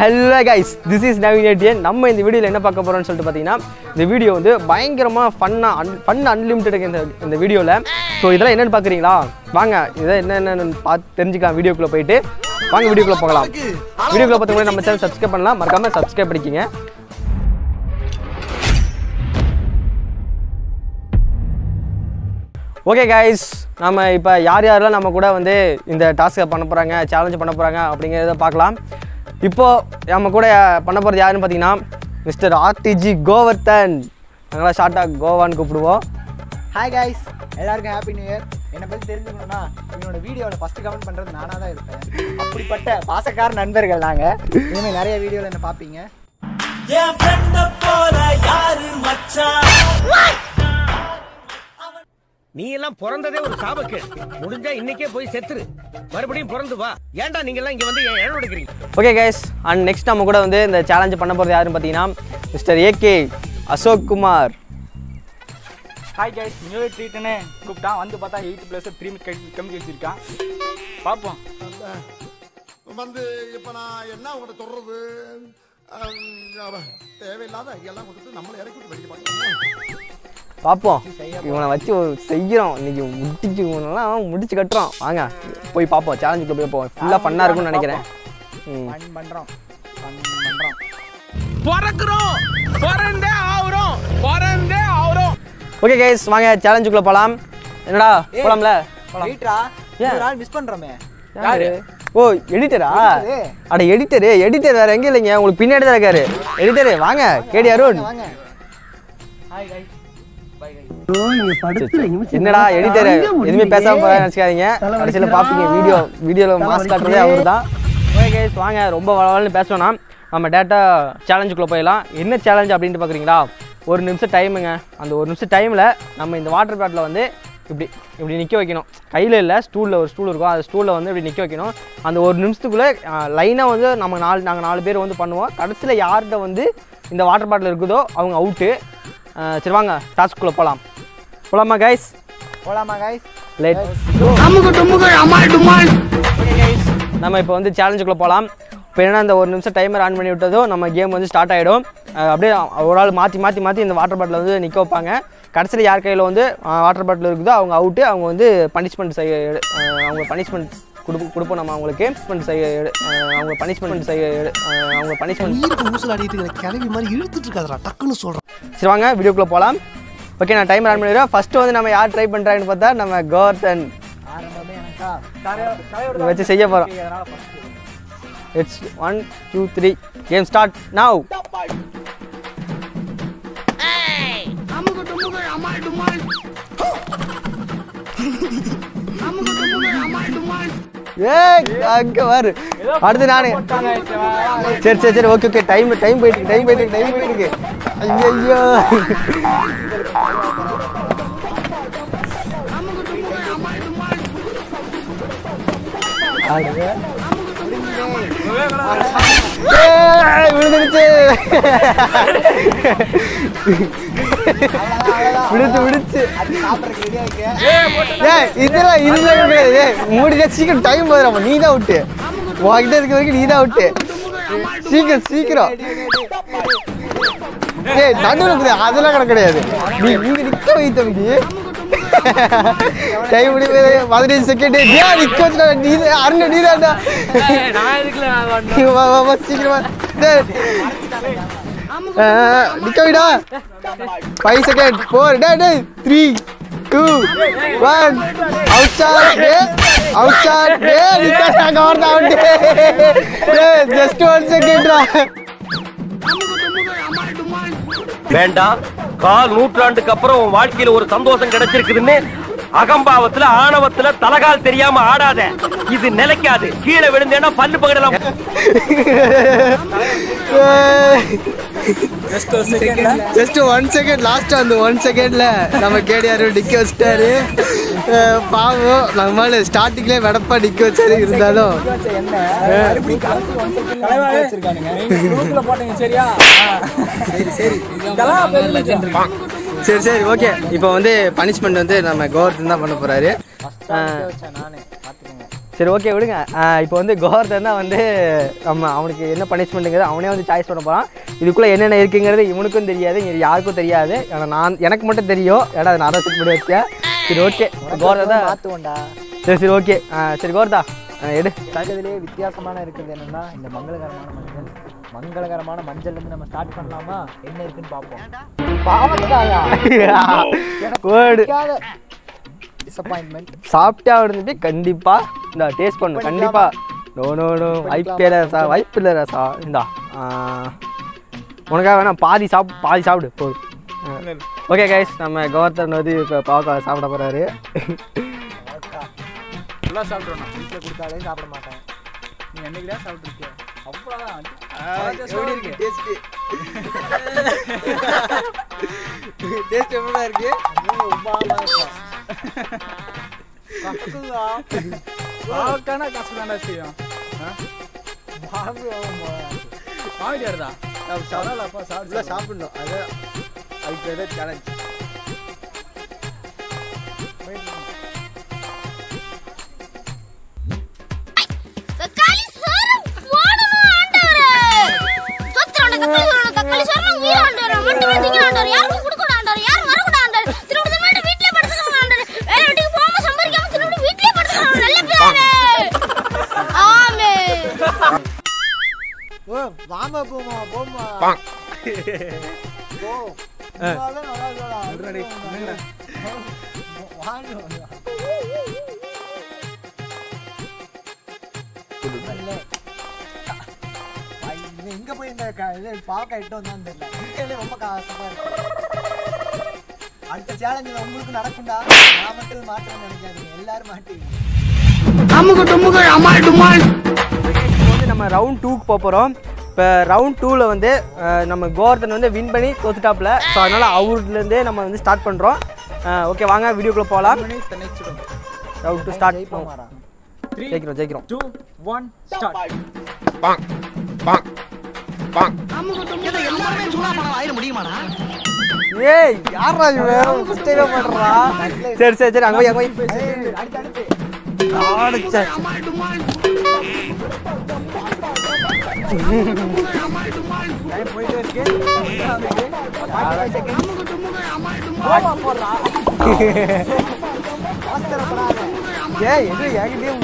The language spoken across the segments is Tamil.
ஹலோ கைஸ் திஸ் இஸ் நவீனேட்டியன் நம்ம இந்த வீடியோவில் என்ன பார்க்க போகிறோம்னு சொல்லிட்டு பார்த்தீங்கன்னா இந்த வீடியோ வந்து பயங்கரமாக ஃபன்னாக அன் ஃபன் அன்லிமிட்டட் இந்த இந்த வீடியோவில் ஸோ இதெல்லாம் என்னென்னு பார்க்குறீங்களா? வாங்க இதை என்னென்னு பார்த்து தெரிஞ்சுக்கலாம் வீடியோக்குள்ளே போயிட்டு. வாங்க வீடியோக்குள்ளே போகலாம். வீடியோக்குள்ளே பார்த்து கூட நம்ம சேனல் சப்ஸ்கிரைப் பண்ணலாம். மறக்காமல் சப்ஸ்கிரைப் பண்ணிக்கிங்க. ஓகே கைஸ் நம்ம இப்போ யார் யாரெல்லாம் நம்ம கூட வந்து இந்த டாஸ்க்கை பண்ண போகிறாங்க சேலஞ்ச் பண்ண போகிறாங்க அப்படிங்கிறத பார்க்கலாம். இப்போது நம்ம கூட பண்ண போகிறது யாருன்னு பார்த்தீங்கன்னா மிஸ்டர் ஆர்டிஜி கோவர்த்தன். நாங்களாம் ஷார்ட்டாக கோவான்னு கூப்பிடுவோம். ஹாய் காய்ஸ் எல்லாருக்கும் ஹாப்பி நியூ இயர் என்னை பற்றி தெரிஞ்சுக்கணும்னா இவனோட வீடியோவில் ஃபஸ்ட்டு கமெண்ட் பண்ணுறது நானாக தான் இருப்பேன். அப்படிப்பட்ட பாசக்கார நண்பர்கள் நாங்கள் இனிமேல் நிறைய வீடியோவில் என்ன பார்ப்பீங்க. என் ஃப்ரெண்ட போல யாரு மச்சான்? நீ எல்லாம் பிறந்ததே ஒரு சாபக்கேடு முடிஞ்சா இன்னைக்கே போய் செத்துரு. மறுபடியும் பிறந்து வா. ஏன்டா நீங்க எல்லாம் இங்க வந்து என் இடம் எடுக்கிறீங்க ஓகே கைஸ் அண்ட் நெக்ஸ்ட் நம்ம கூட வந்து இந்த சேலஞ்ச் பண்ண போகிறது யாருன்னு பார்த்தீங்கன்னா mister AK Ashok Kumar hi guys new year ட்ரீட்னு கூப்பிட்டான். வந்து பார்த்தா எயிட் ப்ளஸ் த்ரீ கம்மி வச்சிருக்கான். பார்ப்போம். வந்து இப்ப நான் என்ன உங்கள்கிட்ட சொல்றது? அவ- தேவையில்லாத எல்லாம் கொடுத்துட்டு நம்மளை இறக்கி விட்டு வெடிக்க பார்க்கணும் பார்ப்போம் இவனை வச்சு ஒரு செய்கிறோம் இன்னைக்கு முடிச்சு இவனெல்லாம் முடிச்சு கட்டுறோம் வாங்க போய் பார்ப்போம் சேலஞ்சுக்குள்ள போய் போவோம் ஃபுல்லாக ஃபன்னாக இருக்கும்னு நினைக்கிறேன். பண்ணுறோம் பண்ணுறோம் பிறக்கிறோம். பிறந்தே ஆகுறோம் பிறந்தே ஆகுறோம் ஓகே கைஸ் வாங்க சேலஞ்சுக்குள்ள போகலாம் என்னடா போலாம்ல? வெயிட்ரா ஏன்? ஒரு நாள் மிஸ் பண்ணுறோமே யாரு? ஓ எடிட்டரா. அட எடிட்டரு எடிட்டர் வேற எங்க இல்லைங்க? உங்களுக்கு பின்னாடி தான் இருக்காரு. எடிட்டரு வாங்க. கேடி அருண். வாங்க ஹாய் கைஸ் என்னடா எடிட்டர் எதுவுமே பேசாம போறாங்க நினச்சிக்காதீங்க. கடைசியில் பார்ப்பீங்க வீடியோ வீடியோவில் மாஸ் காட்டுறதே அவர் தான் ஓகே கைஸ் வாங்க. ரொம்ப வளவலன்னு பேசணும்னா நம்ம டேட்டா சேலஞ்சுக்குள்ளே போயிடலாம். என்ன சேலஞ்ச் அப்படின்ட்டு பார்க்குறீங்களா ஒரு நிமிஷம் டைமுங்க அந்த ஒரு நிமிஷம் டைமில் நம்ம இந்த வாட்டர் பாட்டிலை வந்து இப்படி இப்படி நிற்க வைக்கணும். கையில் இல்லை ஸ்டூலில் ஒரு ஸ்டூல் இருக்கும். அந்த ஸ்டூலில் வந்து இப்படி நிற்க வைக்கணும். அந்த ஒரு நிமிஷத்துக்குள்ளே லைனாக வந்து நம்ம நாலு நாங்கள் நாலு பேர் வந்து பண்ணுவோம். கடைசியில் யார்கிட்ட வந்து இந்த வாட்டர் பாட்டில் இருக்குதோ அவங்க அவுட்டு சரி வாங்க டாஸ்க்குள்ளே போகலாம் போலாமா கைஸ் போலாமா காய்ஸ் லைட் நம்ம இப்போ வந்து சேலஞ்சுக்குள்ளே போகலாம் இப்போ என்னன்னா இந்த ஒரு நிமிஷம் டைமர் ஆன் பண்ணி விட்டதும் நம்ம கேம் வந்து ஸ்டார்ட் ஆகிடும் அப்படியே ஒரு ஆள் மாற்றி மாற்றி மாற்றி இந்த வாட்டர் பாட்டில் வந்து நிற்க வைப்பாங்க. கடைசியில் யார் கையில் வந்து வாட்டர் பாட்டில் இருக்குதோ அவங்க அவுட்டு அவங்க வந்து பனிஷ்மெண்ட் செய்ய அவங்க பனிஷ்மெண்ட் கொடுப்பு கொடுப்போம் நம்ம அவங்களுக்கு. பனிஷ்மெண்ட் செய்ய அவங்க பனிஷ்மெண்ட் செய்ய அவங்க பனிஷ்மெண்ட் ஊசலாடிட்டு இருக்கிற கிளவி மாதிரி இழுத்துட்டு இருக்காதடா டக்குன்னு சொல்றேன் சரி வாங்க வீடியோக்குள்ளே போகலாம் ஓகே நான் டைம் ஆன் பண்ணிடுறேன். ஃபஸ்ட்டு வந்து நம்ம யார் ட்ரை பண்ணுறாங்கன்னு பார்த்தா நம்ம கோர்தன் இதை வச்சு செய்ய போகிறோம் it's one two three game start now ஏ அங்க பாரு. அடுத்து நானு. சரி சரி சரி ஓகே ஓகே டைம் டைம் போயிட்டு டைம் போயிட்டு டைம் போயிட்டு இருக்கு. ஐயோ விழுந்துருச்சு ரெடியாக வைக்க ஏய் இதெல்லாம் இதெல்லாம் கிடையாது ஏய் மூடினா சீக்கிரம் டைம் போதும் நீ தான் விட்டு. உன்கிட்ட இருக்க வரைக்கும் நீ தான் விட்டு. சீக்கிரம் சீக்கிரம். ஏய் நடுவில் அதெல்லாம் கிடக்க கிடையாது. நீ இங்க நிக்க வை தம்பி. டைம் முடிவு பதினஞ்சு செகண்ட் ஏன் நிக்க வச்சுடா நீ அருண் நீ தான்டா. சீக்கிரம். நிக்க ஃபைவ் செகண்ட் ஃபோர் டே டே three two one out shot out shot டே நிக்க நாங்க வரதா அவுட் டே ஜஸ்ட் ஒன் செகண்ட்ரா வேண்டாம். கால் நூற்றாண்டுக்கு அப்புறம் உன் வாழ்க்கையில ஒரு சந்தோஷம் கிடைச்சிருக்குதுன்னு அகம்பாவத்துல ஆணவத்துல தலகால் தெரியாம ஆடாத. இது நிலைக்காது. கீழே விழுந்தேன்னா பல்லு பகடலாம். ஜஸ்ட் ஒன் செகண்ட் லாஸ்ட் அந்த ஒன் செகண்ட்ல நம்ம கேடியாரு நிக்க வச்சிட்டாரு. பாவம் நம்மளால ஸ்டார்டிங்லேயே வெடப்பா நிக்க வச்சாரு இருந்தாலும். வச்சிருக்கானுங்க. குரூப்ல போட்டீங்க சரியா? சரி சரி ஓகே இப்போ வந்து பனிஷ்மெண்ட் வந்து நம்ம கோவர்த்தன் தான் பண்ண போறாரு. சரி ஓகே விடுங்க. இப்போ வந்து கோவர்தன் தான் வந்து நம்ம அவனுக்கு என்ன பனிஷ்மெண்ட்டுங்கிறது அவனே வந்து சாய்ஸ் பண்ண போகிறான் இதுக்குள்ளே என்னென்ன இருக்குங்கிறது இவனுக்கும் தெரியாது இங்க யாருக்கும் தெரியாது. நான் எனக்கு மட்டும் தெரியும். ஏன்னா அதை நான் செட் பண்ணி வச்சேன் சரி ஓகே கோவர்தன் தான் மாத்துவோம்டா. சரி சரி ஓகே சரி கோவர்தா எடு. தகதிலே வித்தியாசமான இருக்குது என்னன்னா இந்த மங்களகரமான மஞ்சள் மங்களகரமான மஞ்சள்ல இருந்து நம்ம ஸ்டார்ட் பண்ணலாமா? என்ன இருக்குன்னு பார்ப்போம். பாவக்காயா வேர்டு டிசப்பாயின்மெண்ட் சாப்பிட்டா இருந்துட்டு கண்டிப்பாக இந்த டேஸ்ட் பண்ணு. கண்டிப்பாக நோ நோ நோ வாய்ப்பே இல்லை ரசா வாய்ப்பு இல்லை ரசா இந்தா. உனக்காக வேணா பாதி சாப் பாதி சாப்பிடு. போதும் ஓகே கைஸ் நம்ம கவர்த்தன் வந்து இப்போ பாவக்காய் சாப்பிட போகிறாரு ஃபுல்லாக சாப்பிட்றோம் வீட்டில் கொடுத்தாலே சாப்பிட மாட்டேன். நீ என்னைக்கிடா சாப்பிட்ருக்கிய எப்படி இருக்கு? டேஸ்ட்டு டேஸ்ட் எப்படி இருக்கு? பாவக்கானா கஷ்டம் தான்டா செய்யும். சாப்பிடணும். அது அதுக்கு எதாவது சேலஞ்ச் தக்காளி சோறு உயிர் ஆண்டவரே. மட்டுமே திங்க ஆண்டவரே. யாருக்கும் கொடுக்கணும் ஆண்டவரே. யாரும் வரக்கூடாது ஆண்டவரே. திருவிட மட்டும் வீட்லயே படுத்துக்கணும் ஆண்டவரே. வேற வீட்டுக்கு போகாம சம்பாதிக்காம திருவிட வீட்லயே படுத்துக்கணும் நல்ல பிள்ளைவே ஆமே. ஓ வாமா போமா போமா. போ. இன்னாலே நல்லா இருக்கடா. வாங்க. இவன் எங்க போய் இந்த க- இது பாவக்காய் இட்டு வந்தான்னு தெரியல. இருக்கறதுலே ரொம்ப கஷ்டமா இருக்கு. அடுத்த சேலஞ்சில் உங்களுக்கு நடக்கும்டா. நான் மட்டும் மாட்டேன்னு நினைக்காதீங்க. எல்லாரும் மாட்டீங்க இப்போ வந்து நம்ம ரவுண்ட் டூக்கு போக போகிறோம் இப்போ ரவுண்ட் டூவில் வந்து நம்ம கோவர்தன் வந்து வின் பண்ணி தோத்துட்டாப்ல ஸோ அதனால் அவர்லேருந்தே நம்ம வந்து ஸ்டார்ட் பண்ணுறோம் ஓகே வாங்க வீடியோக்குள்ளே போகலாம் ரவுண்ட் டூ ஸ்டார்ட் ஜெயிக்கிறோம் ஜெயிக்கிறோம். டூ ஒன் ஸ்டார்ட் ஏய் யாரா இவன்? மிஸ்டேக்கே பண்ணுறா சரி சரி சரி அங்கே போய் போய். ஆடுச்சே. ஏய் எது என்கிட்டயே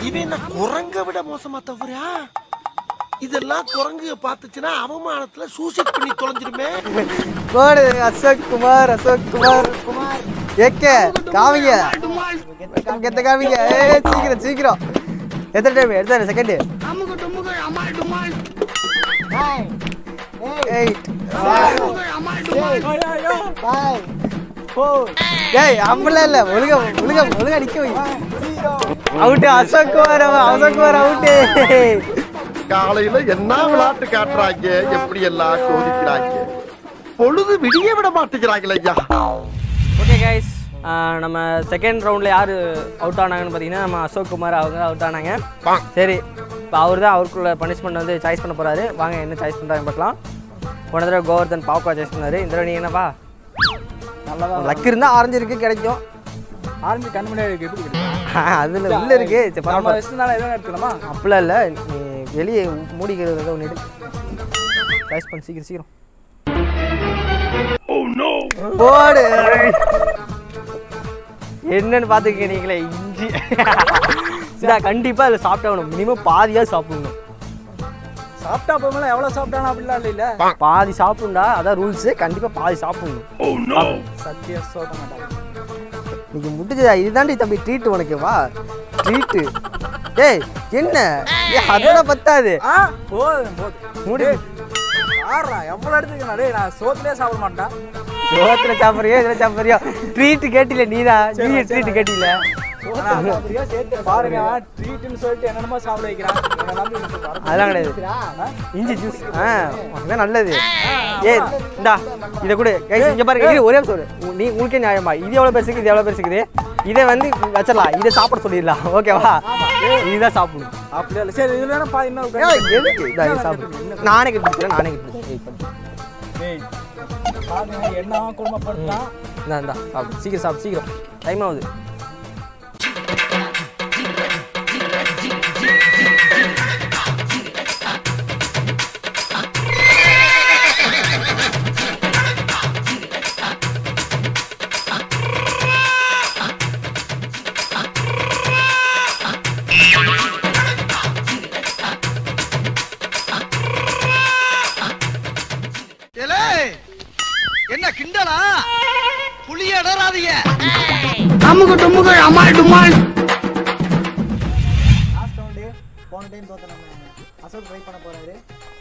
இவன் என்ன குரங்க விட மோசமா தவறா இதெல்லாம் குரங்கு பார்த்துச்சுன்னா அவமானத்துல சூசைட் பண்ணி தொலைஞ்சிருமே. போடு அசோக் குமார் அசோக் குமார் குமார். ஏக்கே காமிங்க. கெத்த காமிங்க. ஏ சீக்கிரம் சீக்கிரம். எத்தனை டைம் எத்தனை செகண்ட் நைன் எயிட் ஃபைவ் ஏய் அப்படிலாம் இல்ல. ஒழுங்க ஒழுங்க ஒழுங்கா நிக்க வை. அவுட்டு அசோக் குமார் அவன் அசோக் குமார் அவுட்டு காலையில என்ன விளையாட்டு காட்டுறாங்க? எப்படி எல்லாம் சோதிக்கிறாங்க? பொழுது விடிய விட மாட்டேங்கிறாங்களே ஐயா. ஓகே கைஸ் நம்ம செகண்ட் ரவுண்டில் யார் அவுட் ஆனாங்கன்னு பார்த்தீங்கன்னா நம்ம அசோக் குமார் அவங்க அவுட் ஆனாங்க. சரி இப்போ அவர் தான் அவருக்குள்ள பனிஷ்மெண்ட் வந்து சாய்ஸ் பண்ண போகிறாரு வாங்க என்ன சாய்ஸ் பண்ணுறாங்க பார்க்கலாம். போன தடவை கோவர்தன் பாப்கா சாய்ஸ் பண்ணாரு. இந்த தடவை நீ என்னப்பா? நல்லதா லக் இருந்தால் ஆரஞ்சு இருக்கு கிடைக்கும். ஆரஞ்சு கண்ணு முன்னாடி இருக்கு. எப்படி? அதில் உள்ள இருக்கு. சரி பரவாயில்ல. வயசுனால எதுவும் எடுத்துக்கலாமா? அப்படிலாம் இல்லை. நீ வெளியே மூடிக்கிறது ஏதோ ஒன்று எடு. சாய்ஸ் பண்ணு சீக்கிரம் சீக்கிரம். போடு. என்னன்னு பார்த்துக்க நீங்களே இஞ்சி. கண்டிப்பாக அதில் சாப்பிட்டாகணும். மினிமம் பாதியாக சாப்பிடணும். சாப்பிட்டா போகும்போது எவ்வளோ சாப்பிட்டானோ அப்படிலாம் இல்லை இல்லை பாதி சாப்பிடுண்டா அதான் ரூல்ஸு கண்டிப்பாக பாதி சாப்பிடணும். சத்தியா சொல்ல மாட்டாங்க இன்னைக்கு முடிஞ்சதா? இதுதாண்டி தம்பி ட்ரீட் உனக்கு. வா ட்ரீட்டு ஏய் என்ன? ஏ அதெல்லாம் பத்தாது. ஆ போதும் போதும். மூடி. ஆடுறா எவ்வளோ எடுத்துக்கணும் டேய் நான் சோத்துலேயே சாப்பிட மாட்டேன் சோத்துல சாப்பிட்றியோ இதில் சாப்பிட்றியோ? ட்ரீட் கேட்டில நீதான் நீ ட்ரீட் கேட்டில. பாருங்க ட்ரீட்னு சொல்லிட்டு என்னென்னமோ சாப்பிட வைக்கிறான். என்னை நம்பி இருக்கு பாருங்க. அதெல்லாம் கிடையாது. இஞ்சி ஜூஸ் ஆ அதான் நல்லது. ஏ இந்தா இதை கொடு. கைஸ் இங்கே பாருங்க ஒரே சொல்லு நீ உங்களுக்கே நியாயமா இது எவ்வளோ பெருசுக்கு இது எவ்வளோ பெருசுக்குது இதை வந்து வச்சிடலாம். இதை சாப்பிட சொல்லிடலாம். ஓகேவா? இதுதான் சாப்பிடணும் அப்படியே இல்லை சரி இதுல வேணா பாதி எதுக்கு இது சாப்பிடு நானே கட்டிக்கிறேன் நானே பாருங்க என்ன குடும்பப்படுத்தான் இந்தா இந்தா சாப்பிடு சீக்கிரம் சாப்பிடு சீக்கிரம் டைம் ஆகுது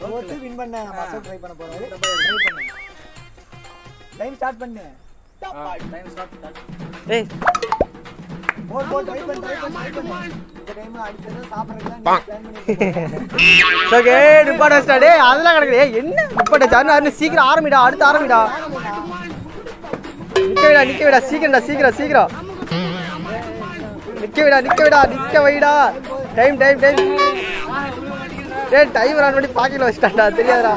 தோத்து வின் பண்ண அசோக் ட்ரை பண்ண போறாரு. ட்ரை பண்ணு. டைம் ஸ்டார்ட் பண்ணு. ஏய். போ போ ட்ரை பண்ணு ட்ரை பண்ணு ட்ரை பண்ணு. இந்த டைம் அடுத்தது சாப்பிடுறதுக்கு தான் பிளான் பண்ணி ஓகே நிப்பாட்ட ஸ்டார்ட் ஏய் அதெல்லாம் கிடக்குது ஏய் என்ன நிப்பாட்ட சார் சீக்கிரம் ஆரம்பிடா அடுத்து ஆரம்பிடா. சீக்கிரம்டா சீக்கிரம் சீக்கிரம் நிக்க விடா நிக்க விடா நிக்க வைடா. Time time time time run பண்ணி பாக்கெட்ல வச்சிட்டான்டா தெரியாதுடா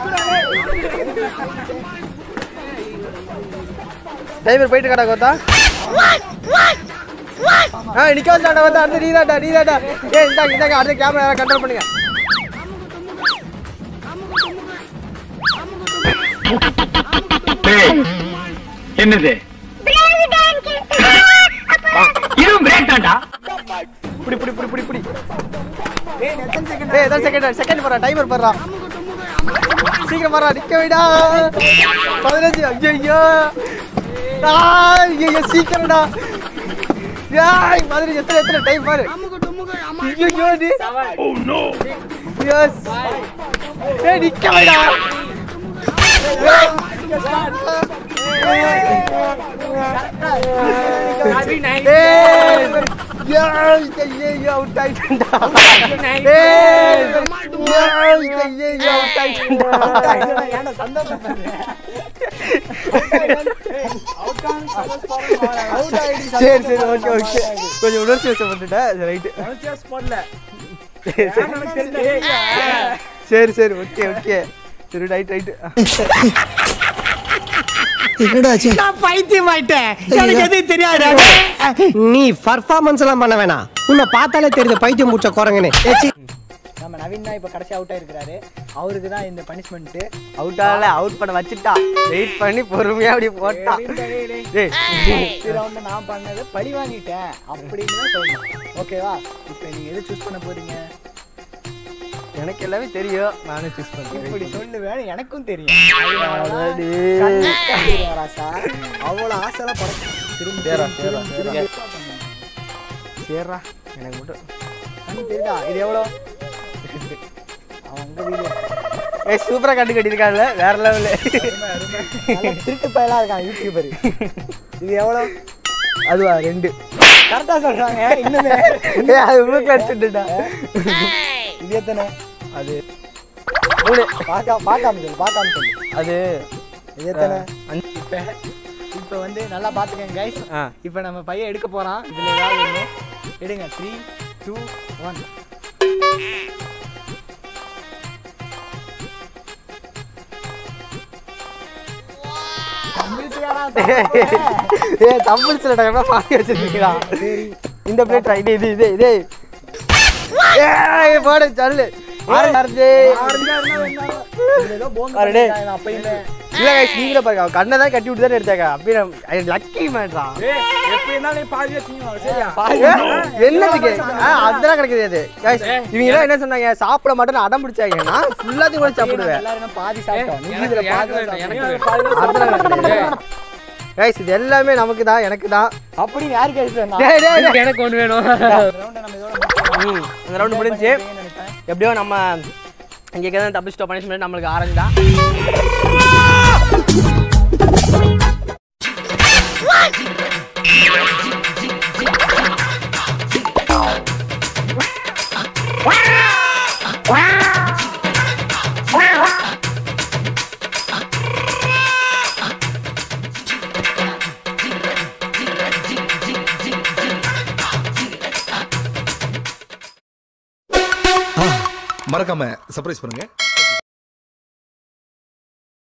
டைமர் போயிட்டு கடா கோத்தா ஆ நிக்க வந்தாடா வந்து அடுத்து நீதாடா நீதாடா ஏய் இந்தாங்க இந்தாங்க அடுத்த கேமரா கண்ட்ரோல் பண்ணுங்க என்னது இதுவும் பிரேக் தான்டா புடி புடி புடி புடி புடி ஏய் எத்தனை செகண்ட் செகண்ட் போறா டைமர் போடுறா. சீக்கிரம் போறா நிக்க வைடா. பதினஞ்சு ஐயோ ஐயோ சீக்கிரம்டா. ஏய் பதினஞ்சு எத்தனை எத்தனை? டைம் பாரு. ஐயோ நீ. எஸ் ஏய் நிக்க வைடா. ஏன்டா சந்தோஷம் சரி சரி ஓகே ஓகே கொஞ்சம் உணர்ச்சி வசப்பட்டுட்டேன் ரைட்டு சரி சரி ஓகே ஓகே சரி ரைட் ரைட்டு நீ பர்ஃபார்மன்ஸ் எல்லாம் பண்ண வேணாம். உன்னை பார்த்தாலே தெரியுது பைத்தியம் முடிச்ச குரங்குன்னு. நம்ம நவீன் தான் இப்போ கடைசி அவுட் ஆயிருக்கிறாரு. அவருக்கு தான் இந்த பனிஷ்மெண்ட் அவுட் ஆகல அவுட் பண்ண வச்சுட்டா. வெயிட் பண்ணி பொறுமையா அப்படி போட்டா. நான் பண்ணது பழி வாங்கிட்டேன் அப்படின்னு தான் சொல்லணும் ஓகேவா இப்போ நீங்க எது சூஸ் பண்ண போறீங்க? எனக்கு எல்லாமே தெரியும். நானே சூஸ் இப்படி பண்ணுறேன் சொல்லுவேன் எனக்கும் தெரியும். அவ்வளவு ஆசைலாம் பட திரும்ப சேரா, சேரா, திரும்ப, சேரா. திரும்ப. சரிடா எனக்கு மட்டும் தெரியுதா? இது எவ்வளோ அவன் அங்க வீடியோ ஏய் சூப்பரா கட்டு கட்டியிருக்காங்கல்ல வேற லெவலு திருட்டு பயலா இருக்கான் யூடியூபர் இது எவ்வளோ அதுவா ரெண்டு. கரெக்டா சொல்றாங்க. இன்னுமே அது உங்களுக்கு அடிச்சுட்டுடா இது எத்தனை? அது மூணு. பார்க்க பார்க்காம சொல்லு பார்க்காம சொல்லு. அது இது எத்தனை? இப்போ இப்போ வந்து நல்லா பார்த்துக்கங்க கைஸ் இப்போ நம்ம பையன் எடுக்க போறான். இதுல ஏதாவது ஒன்று எடுங்க. த்ரீ டூ ஒன் ஏ தம்பிள் சில டைம்ல வாங்கி வச்சிருக்கீங்களா இந்த பிளேட் இது இது இது போடு சல்லு. இல்ல நீங்களே பாருங்க அவன் கண்ணை தான் கட்டி விட்டு தான் எடுத்தாங்க அப்படியே லக்கி மேன்டா எப்படி இருந்தாலும் என்னதுக்கு? ஆ, அதெல்லாம் கிடைக்குது அது. இவங்க எல்லாம் என்ன சொன்னாங்க? சாப்பிட மாட்டேன்னு அடம் பிடிச்சாங்க. நான் ஃபுல்லாத்தையும் கூட சாப்பிடுவேன். பாதி சாப்பிட்டோம்? பாதி கைஸ் இது எல்லாமே நமக்கு தான் எனக்கு தான். அப்படின்னு யாரு கேட்டு டேய், டேய், டேய். எனக்கு ஒன்று வேணும். இந்த ரவுண்ட் முடிஞ்சு. எப்படியோ நம்ம இங்கே தப்பிச்சிட்டோம் பனிஷ்மெண்ட் நம்மளுக்கு ஆரஞ்சு தான். சர்ப்ரைஸ் பண்ணுங்க.